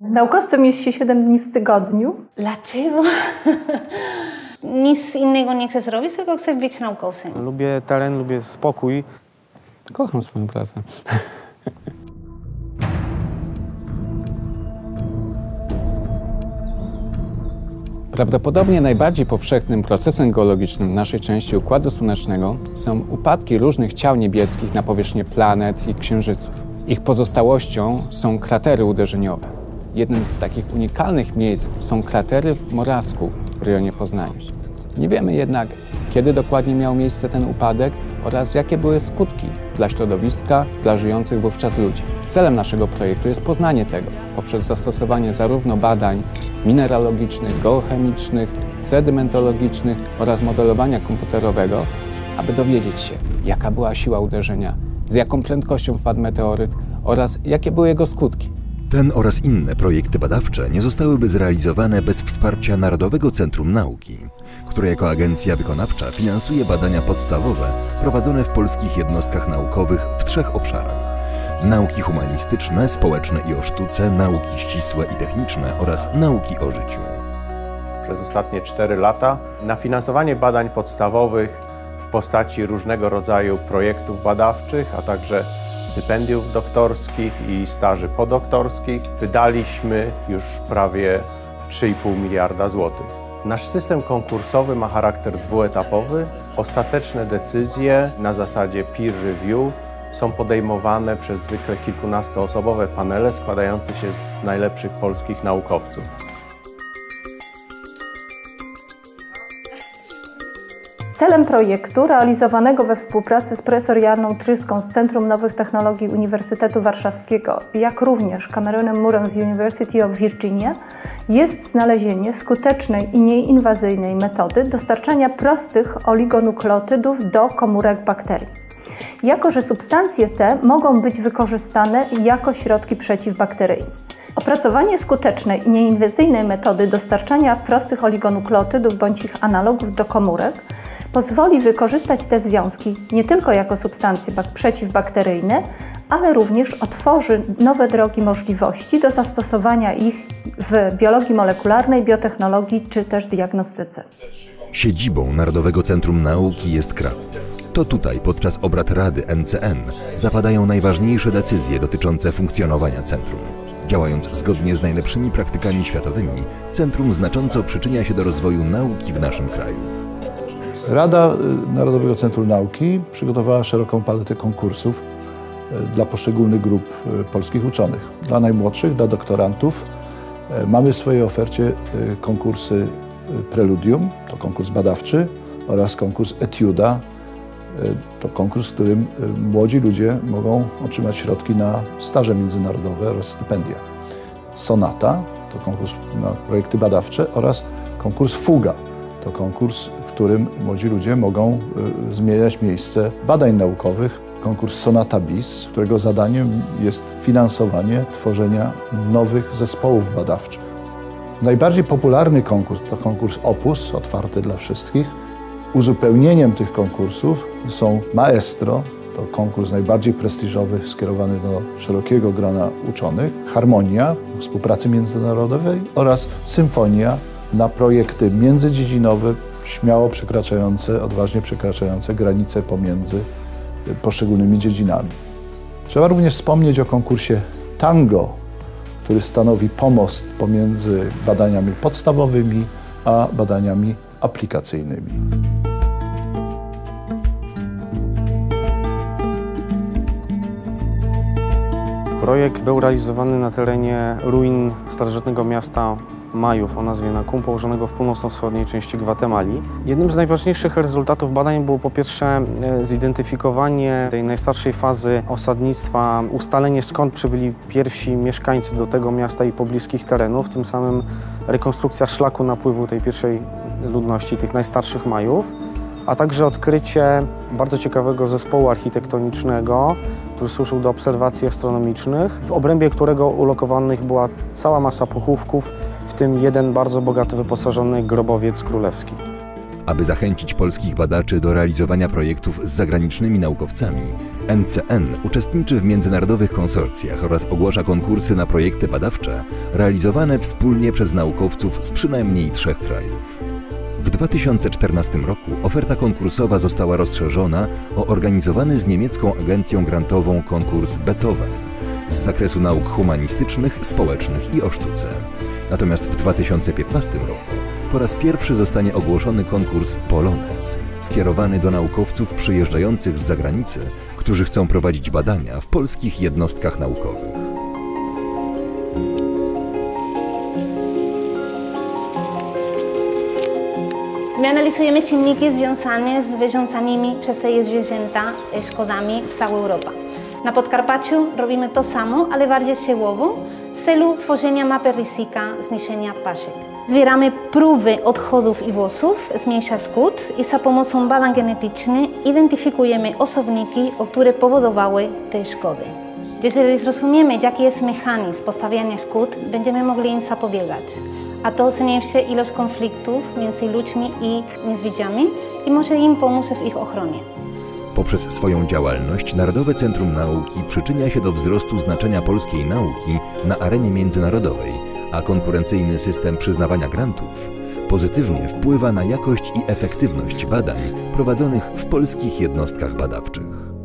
Naukowcem jest się 7 dni w tygodniu. Dlaczego? Nic innego nie chcę zrobić, tylko chcę być naukowcem. Lubię teren, lubię spokój. Kocham swoją pracę. Prawdopodobnie najbardziej powszechnym procesem geologicznym w naszej części Układu Słonecznego są upadki różnych ciał niebieskich na powierzchnię planet i księżyców. Ich pozostałością są kratery uderzeniowe. Jednym z takich unikalnych miejsc są kratery w Morasku w rejonie Poznania. Nie wiemy jednak, kiedy dokładnie miał miejsce ten upadek oraz jakie były skutki dla środowiska, dla żyjących wówczas ludzi. Celem naszego projektu jest poznanie tego poprzez zastosowanie zarówno badań mineralogicznych, geochemicznych, sedymentologicznych oraz modelowania komputerowego, aby dowiedzieć się, jaka była siła uderzenia, z jaką prędkością wpadł meteoryt oraz jakie były jego skutki. Ten oraz inne projekty badawcze nie zostałyby zrealizowane bez wsparcia Narodowego Centrum Nauki, które jako agencja wykonawcza finansuje badania podstawowe prowadzone w polskich jednostkach naukowych w trzech obszarach: nauki humanistyczne, społeczne i o sztuce, nauki ścisłe i techniczne oraz nauki o życiu. Przez ostatnie 4 lata na finansowanie badań podstawowych w postaci różnego rodzaju projektów badawczych, a także stypendiów doktorskich i staży podoktorskich wydaliśmy już prawie 3,5 miliarda złotych. Nasz system konkursowy ma charakter dwuetapowy. Ostateczne decyzje na zasadzie peer review są podejmowane przez zwykle kilkunastoosobowe panele składające się z najlepszych polskich naukowców. Celem projektu, realizowanego we współpracy z profesor Janą Tryską z Centrum Nowych Technologii Uniwersytetu Warszawskiego, jak również Cameronem Murą z University of Virginia, jest znalezienie skutecznej i nieinwazyjnej metody dostarczania prostych oligonukleotydów do komórek bakterii. Jako, że substancje te mogą być wykorzystane jako środki przeciwbakteryjne. Opracowanie skutecznej i nieinwazyjnej metody dostarczania prostych oligonukleotydów bądź ich analogów do komórek pozwoli wykorzystać te związki nie tylko jako substancje przeciwbakteryjne, ale również otworzy nowe drogi możliwości do zastosowania ich w biologii molekularnej, biotechnologii czy też diagnostyce. Siedzibą Narodowego Centrum Nauki jest Kraków. To tutaj podczas obrad Rady NCN zapadają najważniejsze decyzje dotyczące funkcjonowania centrum. Działając zgodnie z najlepszymi praktykami światowymi, centrum znacząco przyczynia się do rozwoju nauki w naszym kraju. Rada Narodowego Centrum Nauki przygotowała szeroką paletę konkursów dla poszczególnych grup polskich uczonych. Dla najmłodszych, dla doktorantów mamy w swojej ofercie konkursy Preludium, to konkurs badawczy, oraz konkurs Etiuda, to konkurs, w którym młodzi ludzie mogą otrzymać środki na staże międzynarodowe oraz stypendia. Sonata to konkurs na projekty badawcze oraz konkurs Fuga to konkurs, którym młodzi ludzie mogą zmieniać miejsce badań naukowych. Konkurs Sonata BIS, którego zadaniem jest finansowanie tworzenia nowych zespołów badawczych. Najbardziej popularny konkurs to konkurs Opus, otwarty dla wszystkich. Uzupełnieniem tych konkursów są Maestro, to konkurs najbardziej prestiżowy skierowany do szerokiego grona uczonych, Harmonia, współpracy międzynarodowej oraz Symfonia na projekty międzydziedzinowe, śmiało przekraczające, odważnie przekraczające granice pomiędzy poszczególnymi dziedzinami. Trzeba również wspomnieć o konkursie Tango, który stanowi pomost pomiędzy badaniami podstawowymi a badaniami aplikacyjnymi. Projekt był realizowany na terenie ruin starożytnego miasta Majów o nazwie Nakum, położonego w północno-wschodniej części Gwatemali. Jednym z najważniejszych rezultatów badań było po pierwsze zidentyfikowanie tej najstarszej fazy osadnictwa, ustalenie skąd przybyli pierwsi mieszkańcy do tego miasta i pobliskich terenów, tym samym rekonstrukcja szlaku napływu tej pierwszej ludności, tych najstarszych Majów, a także odkrycie bardzo ciekawego zespołu architektonicznego, który służył do obserwacji astronomicznych, w obrębie którego ulokowanych była cała masa pochówków, tym jeden bardzo bogato wyposażony grobowiec królewski. Aby zachęcić polskich badaczy do realizowania projektów z zagranicznymi naukowcami, NCN uczestniczy w międzynarodowych konsorcjach oraz ogłasza konkursy na projekty badawcze realizowane wspólnie przez naukowców z przynajmniej trzech krajów. W 2014 roku oferta konkursowa została rozszerzona o organizowany z niemiecką agencją grantową konkurs Beethoven z zakresu nauk humanistycznych, społecznych i o sztuce. Natomiast w 2015 roku po raz pierwszy zostanie ogłoszony konkurs Polones, skierowany do naukowców przyjeżdżających z zagranicy, którzy chcą prowadzić badania w polskich jednostkach naukowych. My analizujemy czynniki związane z wyrządzanymi przez te zwierzęta szkodami w całej Europie. Na Podkarpaciu robimy to samo, ale bardziej siłowo, w celu tworzenia mapy ryzyka zniszczenia paszek. Zbieramy próby odchodów i włosów z miejsca szkód i za pomocą badań genetycznych identyfikujemy osobniki, które powodowały te szkody. Jeżeli zrozumiemy, jaki jest mechanizm postawiania szkód, będziemy mogli im zapobiegać. A to zmniejszy ilość konfliktów między ludźmi i niedźwiedziami i może im pomóc w ich ochronie. Poprzez swoją działalność Narodowe Centrum Nauki przyczynia się do wzrostu znaczenia polskiej nauki na arenie międzynarodowej, a konkurencyjny system przyznawania grantów pozytywnie wpływa na jakość i efektywność badań prowadzonych w polskich jednostkach badawczych.